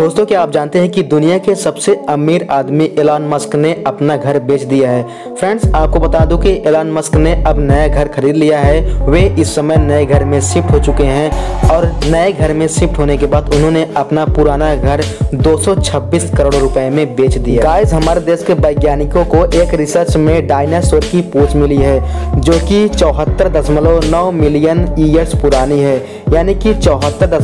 दोस्तों, क्या आप जानते हैं कि दुनिया के सबसे अमीर आदमी एलन मस्क ने अपना घर बेच दिया है? फ्रेंड्स, आपको बता दूँ कि एलन मस्क ने अब नया घर खरीद लिया है। वे इस समय नए घर में शिफ्ट हो चुके हैं और नए घर में शिफ्ट होने के बाद उन्होंने अपना पुराना घर 226 करोड़ रुपए में बेच दिया। गाइस हमारे देश के वैज्ञानिकों को एक रिसर्च में डायनासोर की पूछ मिली है, जो कि चौहत्तर मिलियन ईयर्स पुरानी है, यानी कि चौहत्तर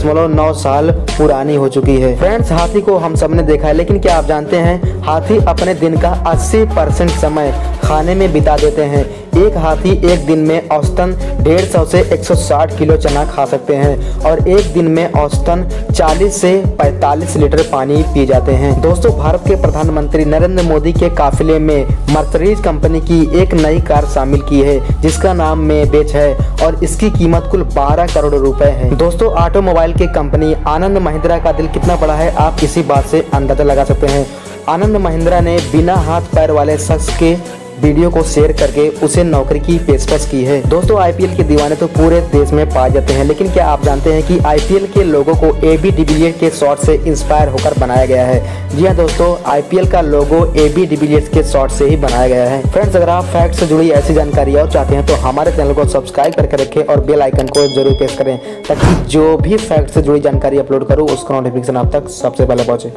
साल पुरानी हो चुकी है। फ्रेंड्स हाथी को हम सबने देखा है, लेकिन क्या आप जानते हैं, हाथी अपने दिन का 80 परसेंट समय खाने में बिता देते हैं। एक हाथी एक दिन में औसतन 150 से 160 किलो चना खा सकते हैं और एक दिन में औसतन 40 से 45 लीटर पानी पी जाते हैं। दोस्तों, भारत के प्रधानमंत्री नरेंद्र मोदी के काफिले में मर्सरीज कंपनी की एक नई कार शामिल की है, जिसका नाम में बेच है और इसकी कीमत कुल 12 करोड़ रुपए है। दोस्तों, ऑटोमोबाइल की कंपनी आनंद महिंद्रा का दिल कितना बड़ा है, आप इसी बात से अंदाज़ा लगा सकते हैं। आनंद महिंद्रा ने बिना हाथ पैर वाले शख्स के वीडियो को शेयर करके उसे नौकरी की पेशकश की है। दोस्तों आईपीएल के दीवाने तो पूरे देश में पाए जाते हैं, लेकिन क्या आप जानते हैं कि आईपीएल के लोगों को ए बी डिविलियर के शॉट से इंस्पायर होकर बनाया गया है? जी हाँ दोस्तों आईपीएल का logo A B de Villiers के शॉट से ही बनाया गया है। फ्रेंड्स अगर आप फैक्ट से जुड़ी ऐसी जानकारी और चाहते हैं तो हमारे चैनल को सब्सक्राइब करके रखें और बेल आइकन को ज़रूर प्रेस करें, ताकि जो भी फैक्ट से जुड़ी जानकारी अपलोड करूँ, उसका नोटिफिकेशन आप तक सबसे पहले पहुँचे।